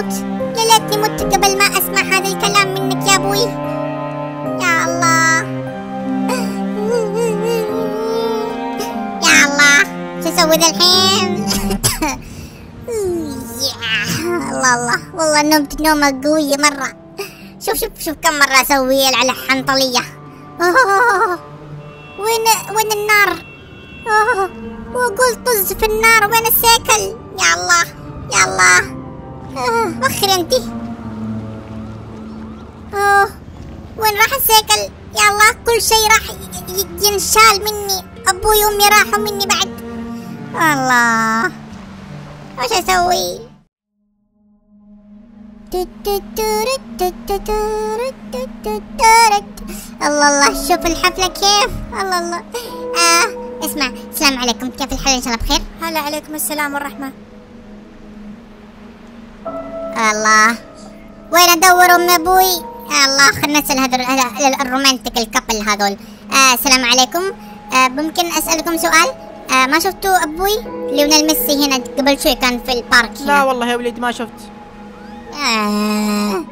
أموت يا ليتني مت قبل ما أسمع هذا الكلام منك يا أبوي. يا الله. يا الله. شو أسوي ذا الحين؟ الله الله. والله نمت نومة قوية مرة. شوف شوف شوف كم مرة أسوي على حنطلية. وين وين النار؟ أوه. واقول طز في النار. وين السيكل؟ يا الله. يا الله. أوه. وخري انتي اوه وين راح السيكل؟ يا الله كل شيء راح ينشال مني. أبوي وأمي راحوا مني بعد. الله. وش أسوي؟ الله الله. شوف الحفلة كيف. الله الله. آه اسمع السلام عليكم. كيف الحال إن شاء الله بخير؟ هلا عليكم السلام والرحمة. الله. وين أدور أم أبوي؟ الله خلنا نسأل هذا ال- ال romantic ال couple هذول. آه السلام عليكم. آه ممكن أسألكم سؤال؟ آه ما شفتوا أبوي؟ ليونيل ميسي هنا قبل شوي كان في ال park هنا. لا والله يا وليدي ما شفت. آه.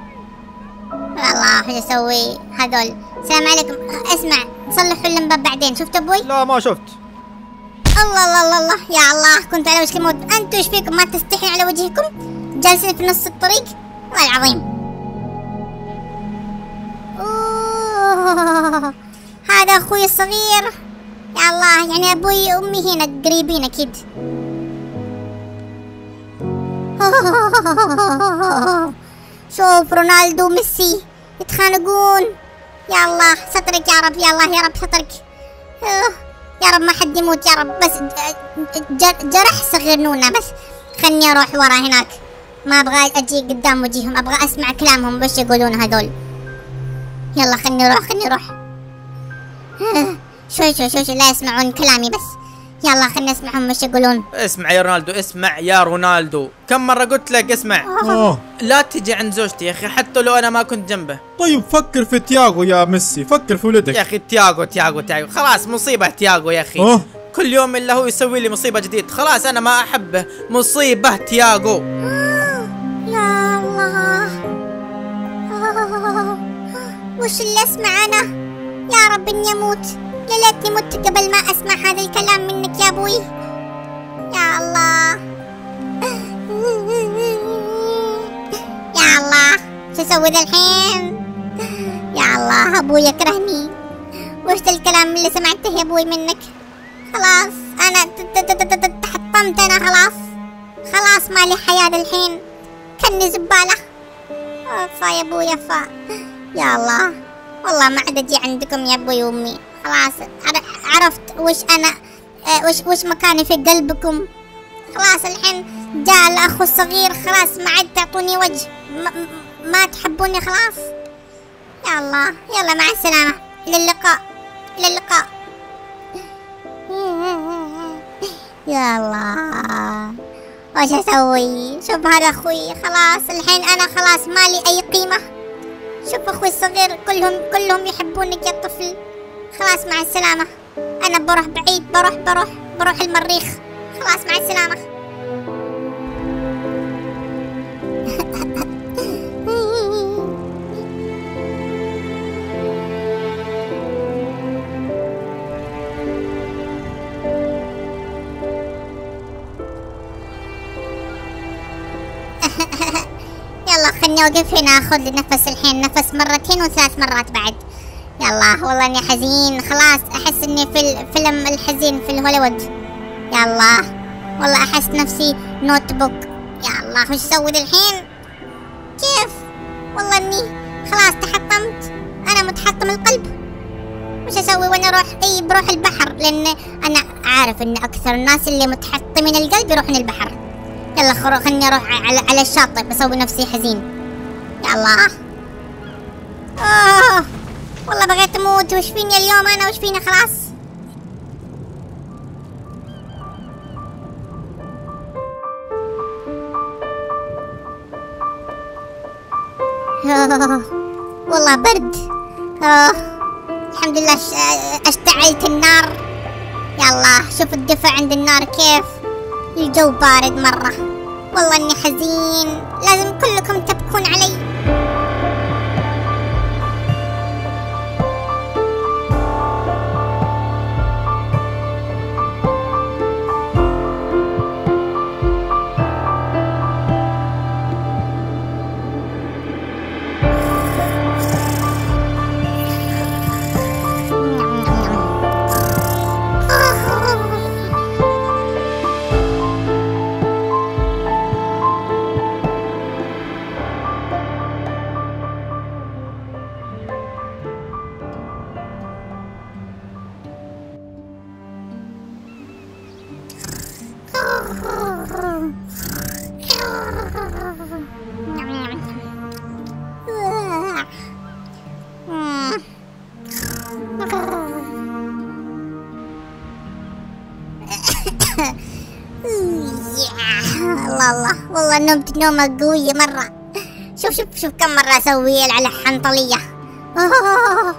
الله وش أسوي؟ هذول. السلام عليكم. اسمع صلحوا اللمبه بعدين. شفت أبوي؟ لا ما شفت. الله الله الله الله. يا الله كنت على وشك الموت أنتوا إيش فيكم؟ ما تستحين على وجهكم؟ جالسين في نص الطريق؟ والله العظيم. أوه. هذا أخوي الصغير. يا الله يعني أبوي وأمي هنا قريبين أكيد. شوف رونالدو وميسي يتخانقون. يا الله سترك يا رب يا الله يا رب سترك. يا رب ما حد يموت يا رب. بس جرح صغير نونا بس. خلني أروح ورا هناك. ما أبغى أجي قدام وجههم أبغى أسمع كلامهم وش يقولون هذول. يلا خلني أروح خلني أروح. شوي شوي شوي شوي لا يسمعون كلامي بس. يلا خلني أسمعهم وش يقولون. اسمع يا رونالدو اسمع يا رونالدو. كم مرة قلت لك اسمع؟ آه. لا تجي عند زوجتي يا أخي حتى لو أنا ما كنت جنبه. طيب فكر في تياغو يا ميسي فكر في يا ولدك أخي تياغو تياغو تياغو. خلاص مصيبة تياغو يا أخي. آه. كل يوم إلا هو يسوي لي مصيبة جديد خلاص أنا ما أحبه. مصيبة تياغو. وش اللي اسمع أنا يا رب إني أموت. يا ليتني مت قبل ما أسمع هذا الكلام منك يا أبوي. يا الله. يا الله. شو أسوي الحين يا الله أبوي يكرهني. وش ذا الكلام اللي سمعته يا أبوي منك؟ خلاص أنا تحطمت أنا خلاص. خلاص مالي حياة الحين كني زبالة. فا يا ابويا فا يا الله. والله ما عاد أجي عندكم يا أبوي وامي خلاص عر- عرفت وش أنا آه، وش وش مكاني في قلبكم. خلاص الحين جاء الأخ الصغير خلاص ما عاد تعطوني وجه. ما, ما تحبوني خلاص. يا الله يلا مع السلامة. إلى اللقاء. إلى اللقاء. يا الله. وش أسوي؟ شوف هذا أخوي. خلاص الحين أنا خلاص مالي أي قيمة. شوف أخوي الصغير كلهم كلهم يحبونك يا طفل. خلاص مع السلامة. أنا بروح بعيد بروح بروح بروح المريخ. خلاص مع السلامة. يلا خلني أوقف هنا أخذ نفس الحين نفس مرتين وثلاث مرات بعد. يلا والله إني حزين. خلاص أحس إني في الفيلم الحزين في الهوليوود. الله والله أحس نفسي Notebook. الله وش أسوي الحين كيف؟ والله إني خلاص تحطمت. أنا متحطم القلب. وش أسوي وأنا أروح إي بروح البحر؟ لأن أنا عارف إن أكثر الناس اللي متحطمين القلب يروحون البحر. يلا خرو خلني أروح على على الشاطئ بسوي نفسي حزين. الله. آه والله بغيت أموت. وش فيني اليوم أنا؟ وش فيني؟ خلاص. آه والله برد. آه الحمد لله أشتعلت النار. الله. شوف الدفع عند النار كيف. الجو بارد مرة. والله إني حزين. لازم كلكم تبكون علي. الله الله والله نمت نومة قوية مرة. شوف شوف شوف كم مرة أسوي على حنطلية أوه.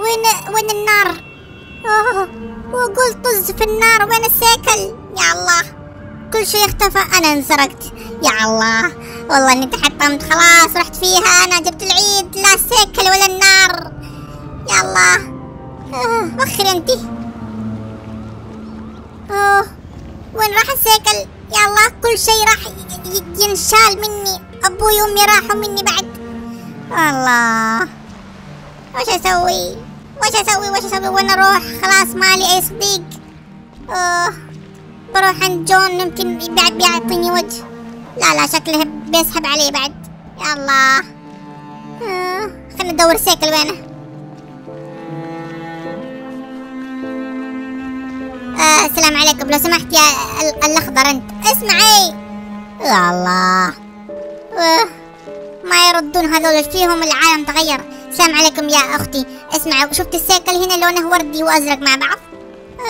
وين وين النار؟ أوه. وأقول طز في النار. وين السيكل؟ يا الله. كل شيء اختفى. أنا انسرقت. يا الله. والله إني تحطمت. خلاص رحت فيها. أنا جبت العيد. لا السيكل ولا النار. يا الله. أوه. وخري أنتي. أوه. وين راح السيكل؟ يا الله كل شيء راح ينشال مني. أبوي وامي راحوا مني بعد. الله. وش أسوي؟ وش أسوي؟ وش أسوي؟ وين أروح؟ خلاص مالي أي صديق. أوه. بروح عند جون يمكن بعد بيعطيني وجه. لا لا شكله بيسحب علي بعد. يا الله. آه. خلينا ندور السيكل وينه. آه السلام عليكم. لو سمحت يا ال- الأخضر أنت. اسمعي. يا الله. آه ما يردون هذول فيهم العالم تغير. السلام عليكم يا أختي. اسمعي شفت السيكل هنا لونه وردي وأزرق مع بعض؟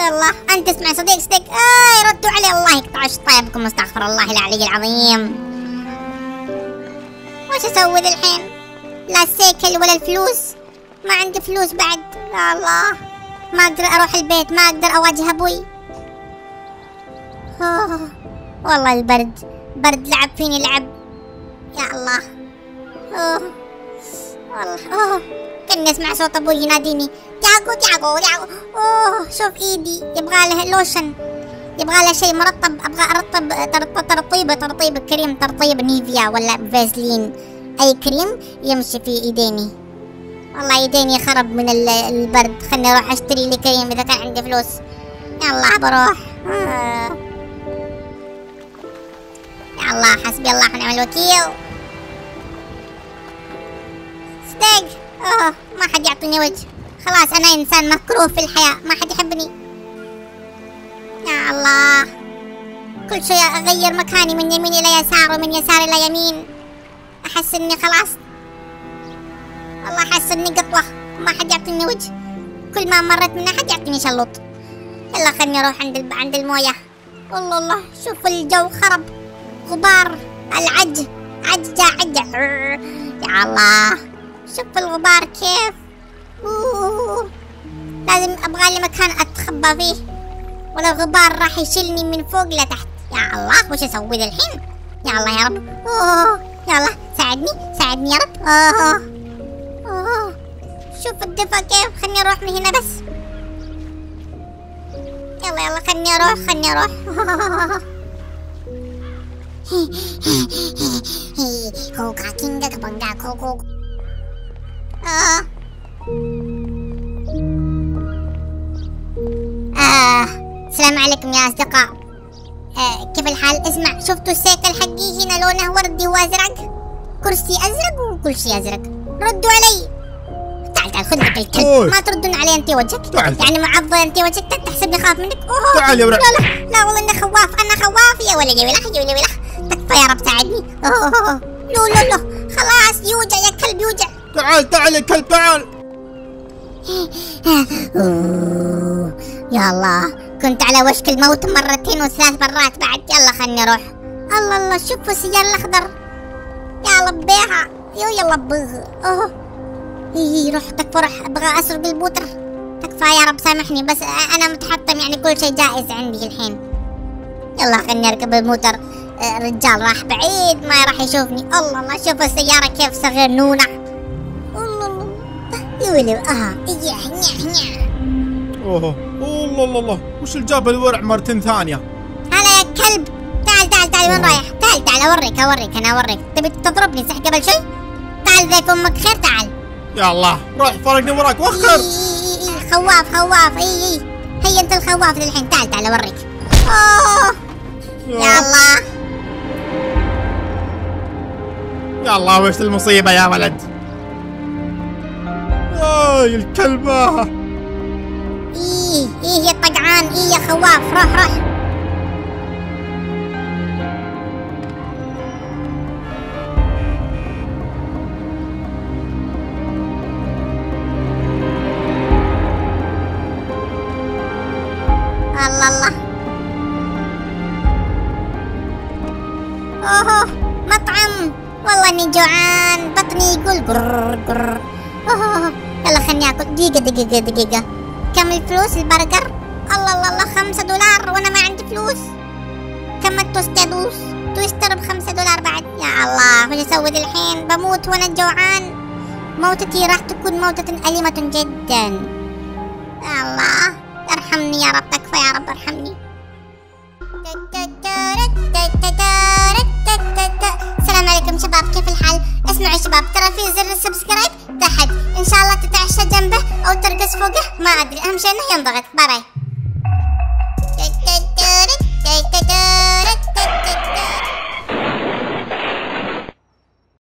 الله. أنت اسمع صديق صديق. آه يردوا علي. الله يقطع طيبكم أستغفر الله العلي العظيم. وش أسوي الحين لا السيكل ولا الفلوس. ما عندي فلوس بعد. يا الله. ما أقدر أروح البيت. ما أقدر أواجه أبوي. أوه. والله البرد برد لعب فيني لعب. يا الله. أوه. والله أوه. كني أسمع صوت أبوي يناديني. تياغو تياغو تياغو أوه شوف إيدي. يبغى له لوشن. يبغى له شيء مرطب. أبغى أرطب ترط- ترطيبه ترطيب كريم ترطيب نيفيا ولا فازلين أي كريم يمشي في إيديني. والله يديني خرب من ال- البرد. خلني أروح أشتري لي كريم إذا كان عندي فلوس. يلا بروح. آه. الله حسبي الله ونعم الوكيل. صدق أوه ما حد يعطيني وجه. خلاص أنا إنسان مكروه في الحياة ما حد يحبني. يا الله. كل شيء أغير مكاني من يمين إلى يسار ومن يسار إلى يمين. أحس إني خلاص. والله أحس إني قطوة. ما حد يعطيني وجه. كل ما مرت من أحد يعطيني شلوط. يلا خلني أروح عند. عند الموية. والله الله شوف الجو خرب. غبار العج عج عج. يا الله شوف الغبار كيف. لازم أبغى لي مكان أتخبى فيه ولا الغبار راح يشيلني من فوق لتحت. يا الله وش أسوي ذا الحين؟ يا الله يا رب. أوه. يلا ساعدني ساعدني يا رب. أوه. شوف الدفا كيف. خلني أروح من هنا بس. يلا يلا خلني أروح خلني أروح. كوكا كينجا كبنجا كوكو آه. آه. السلام عليكم يا أصدقاء آه. كيف الحال اسمع شفتوا السيكل حقي هنا لونه وردي وأزرق كرسي أزرق وكرسي أزرق ردوا علي تعال تعال خذ لك الكلب أوي. ما تردون علي أنت وجهك تعال. يعني معضل أنت وجهك تحسبني خاف منك أوه. تعال يا ولد. لا لا لا والله إني خواف أنا خواف يا ولدي ولا يا ولدي ولا تكفى يا رب ساعدني. أوه. لو لو لو. خلاص يوجع يا كلب يوجع. تعال تعال يا كلب تعال. يا الله كنت على وشك الموت مرتين وثلاث مرات. بعد يلا خلني أروح. الله الله شوفوا السيارة الأخضر. يا لبيها يو يلا بغ أوه. إي روح تكفى روح. أبغى أسرق الموتر تكفى يا رب سامحني. بس أنا متحطم يعني كل شيء جائز عندي الحين. يلا خلني أركب الموتر الرجال راح بعيد ما راح يشوفني. الله الله شوف السيارة كيف صغنونة. الله الله يا ولو آه إيه نيا نيا أوه. الله الله الله. وش اللي جاب الورع مرتين ثانية؟ هلا يا كلب. تعال تعال تعال. وين رايح؟ تعال تعال. أوريك أوريك. أنا أوريك. تبي تضربني صح قبل شوي؟ تعال ذيك أمك. خير تعال. يا الله. روح فرقني وراك. وخر. خواف خواف. اي اي هيا أنت الخواف للحين. تعال تعال. أوريك. أوه. يا الله. يا الله وش المصيبة يا ولد؟ اي الكلبة إيه إيه يا طقعان إيه يا خواف روح روح. الله الله. جوعان بطني يقول قرر قرر. يلا خلني آكل. دقيقة دقيقة دقيقة. كم الفلوس؟ البرجر الله الله الله خمسة دولار وأنا ما عندي فلوس. كم التوستادوس تويستر بخمسة دولار بعد. يا الله وش أسوي الحين بموت وأنا جوعان. موتتي راح تكون موتة أليمة جدا. يا الله ارحمني يا رب تكفى يا رب ارحمني. فوقه ما أدري أهم شيء إنه ينضغط. باي باي.